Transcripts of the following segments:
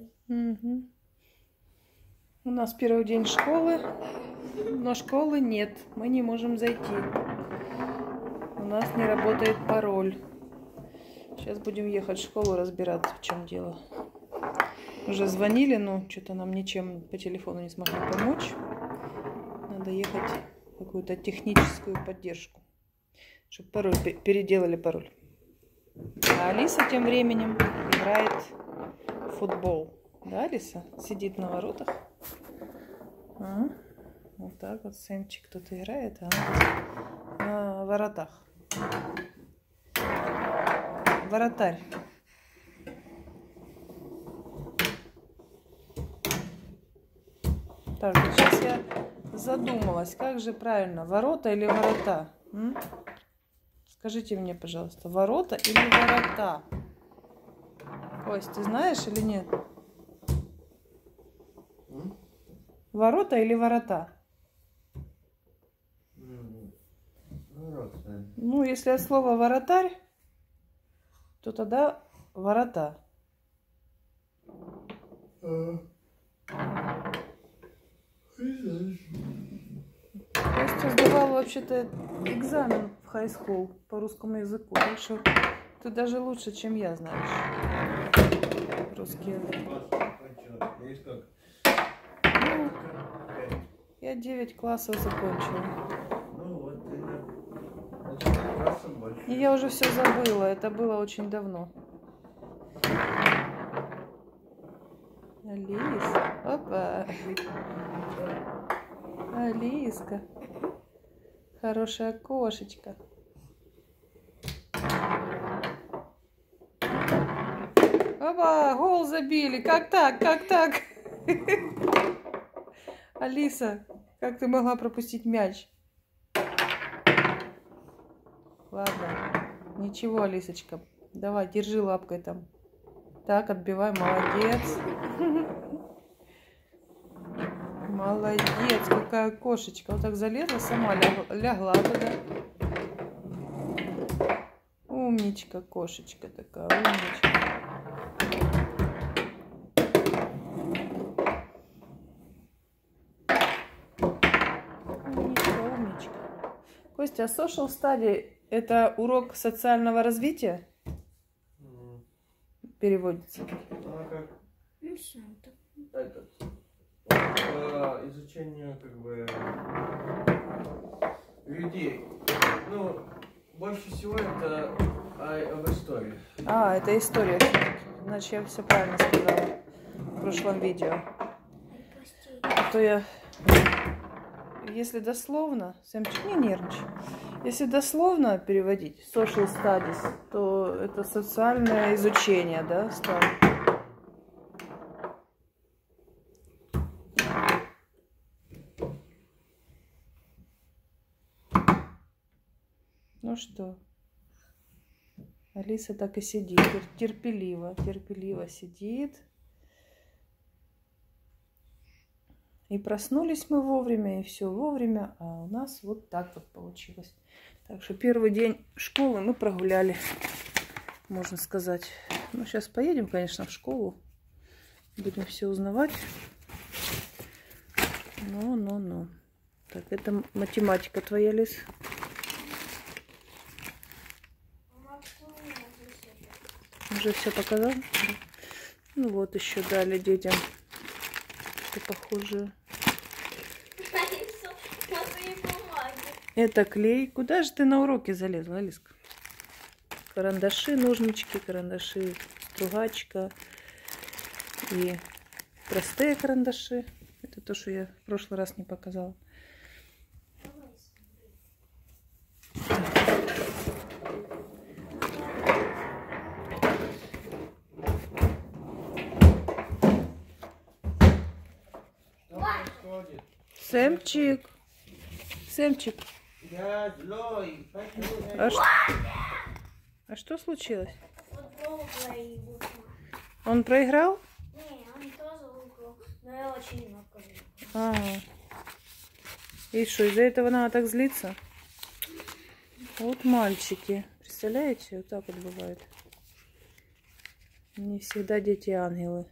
красивый. Мгм. У нас первый день школы, но школы нет. Мы не можем зайти. У нас не работает пароль. Сейчас будем ехать в школу разбираться, в чем дело. Уже звонили, но что-то нам ничем по телефону не смогли помочь. Надо ехать в какую-то техническую поддержку, чтобы пароль пе- переделали пароль. А Алиса тем временем играет футбол. Да, Алиса? Сидит на воротах. А, Вот так вот Сэмчик тут играет, а на воротах. Воротарь. Так, сейчас я задумалась, как же правильно, ворота или ворота? М? Скажите мне, пожалуйста, ворота или ворота? Кость, ты знаешь или нет? Ворота или ворота? Ну, если от слова воротарь, то тогда ворота. Костя сдавал вообще-то экзамен в school по русскому языку. Так что ты даже лучше, чем я знаешь. Как? Ну, я 9 классов закончила. И я уже все забыла. Это было очень давно. Алис. Опа. Алиска. Хорошая кошечка. Опа, гол забили. Как так? Как так? Алиса, как ты могла пропустить мяч? Ладно. Ничего, Алисочка. Давай, держи лапкой там. Так, отбивай. Молодец. Молодец, какая кошечка. Вот так залезла, сама ляг- лягла туда. Умничка, кошечка такая, умничка. Умничка, умничка. Костя, а social study – это урок социального развития? Переводится. Ну а как Ну, это? этот? По изучению как бы людей. Ну, больше всего это о- об истории. А, это история. Значит, я все правильно сказала в прошлом видео. А то я... Если дословно... Сэмчик, не нервничай. Если дословно переводить social studies, то это социальное изучение, да, стало? Ну что? Алиса так и сидит, тер- терпеливо, терпеливо сидит. И проснулись мы вовремя, и все вовремя, а у нас вот так вот получилось. Так что первый день школы мы прогуляли, можно сказать. Ну, сейчас поедем, конечно, в школу. Будем все узнавать. Ну, ну, ну. Так, это математика твоя, это? Уже все показал? Ну вот еще дали детям. Что похоже. Это клей. Куда же ты на уроке залезла, Алиска? Карандаши, ножнички, карандаши, стругачка и простые карандаши. Это то, что я в прошлый раз не показала. Сэмчик. Сэмчик. А что, а что случилось? Он проиграл? Ага. И что, из-за этого надо так злиться? Вот мальчики. Представляете, вот так вот бывает. Не всегда дети ангелы.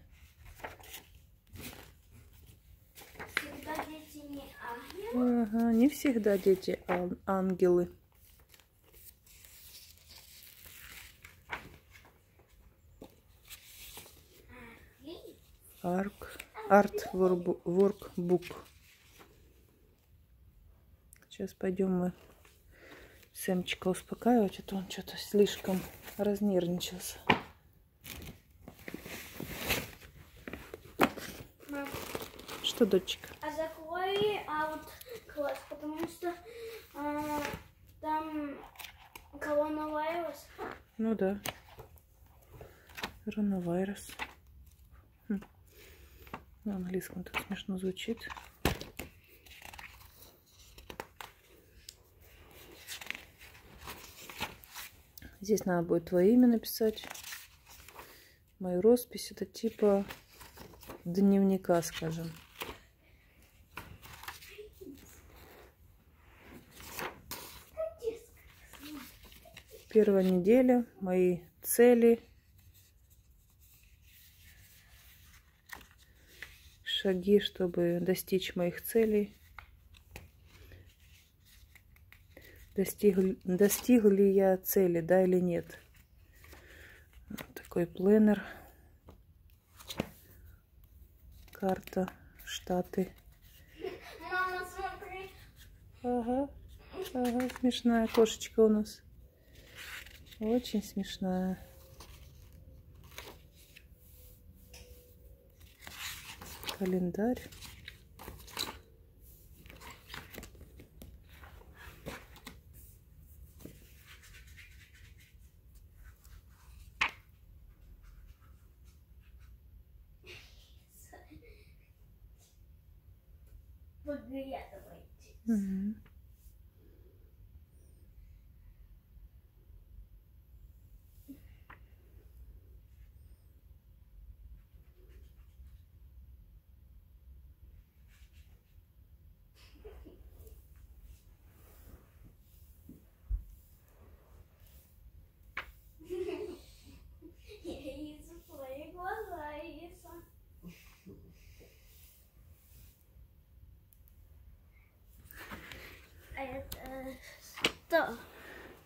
Ага, не всегда дети ан- ангелы. Арк. Арт воркбук. Сейчас пойдем мы Сэмчика успокаивать, а то он что-то слишком разнервничался. Мам, Что, дочка? Класс, потому что а, там коронавирус. Ну да. Коронавирус. Хм. На английском так смешно звучит. Здесь надо будет твое имя написать. Мою роспись. Это типа дневника, скажем. Первая неделя, мои цели, шаги, чтобы достичь моих целей. Достиг, достиг ли я цели, да или нет. Вот такой пленер. Карта, штаты. Мама, смотри. Ага, ага, смешная кошечка у нас. Очень смешная. Календарь. Выглядывайте. Мгм. Я вижу твои глаза, Иса. А это что?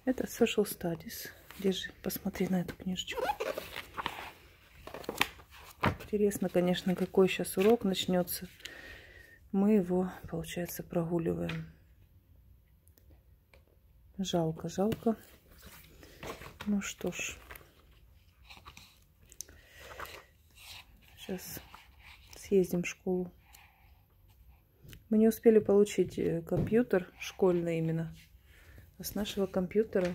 Это Social Studies. Держи, посмотри на эту книжечку. Интересно, конечно, какой сейчас урок начнется. Мы его, получается, прогуливаем. Жалко, жалко. Ну что ж. Сейчас съездим в школу. Мы не успели получить э, компьютер школьный именно. С нашего компьютера,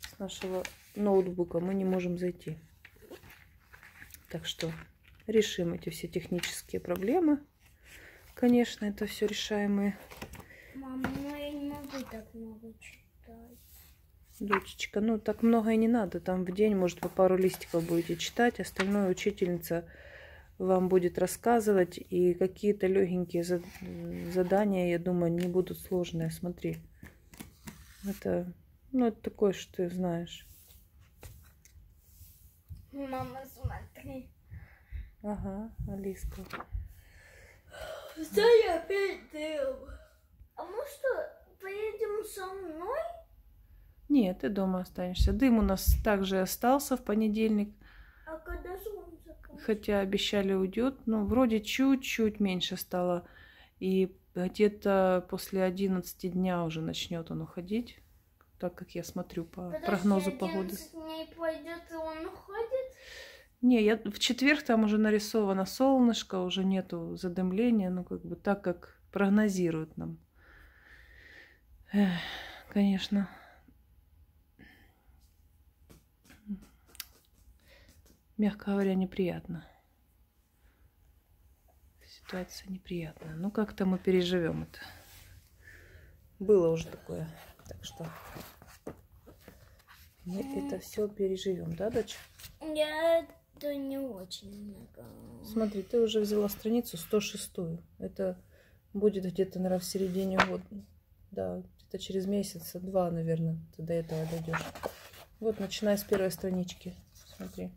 с нашего ноутбука мы не можем зайти. Так что решим эти все технические проблемы. Конечно, это все решаемые. Мама, ну я не могу так много читать. Дочечка, ну так много и не надо. Там в день, может, по пару листиков будете читать. Остальное учительница вам будет рассказывать. И какие-то легенькие за- задания, я думаю, не будут сложные. Смотри. Это, ну, это такое, что ты знаешь. Мама, смотри. Ага, Алиска. Что я опять делал? А мы что, поедем со мной? Нет, ты дома останешься. Дым у нас также остался в понедельник, А когда же он закончится? хотя обещали уйдет, но вроде чуть-чуть меньше стало. И где-то после 11 дня уже начнет он уходить, так как я смотрю по Подожди, прогнозу погоды. 11 дней пройдет, и он уходит? Не, я в четверг там уже нарисовано солнышко, уже нету задымления, ну как бы так, как прогнозируют нам. Эх, конечно. Мягко говоря, неприятно. Ситуация неприятная. Ну как-то мы переживем это. Было уже такое. Так что мы это все переживем, да, дочь? Я это не очень много. Смотри, ты уже взяла страницу 106. Это будет где-то, наверное, в середине года. Да, где-то через месяца два, наверное, ты до этого дойдешь. Вот, начиная с первой странички. Смотри.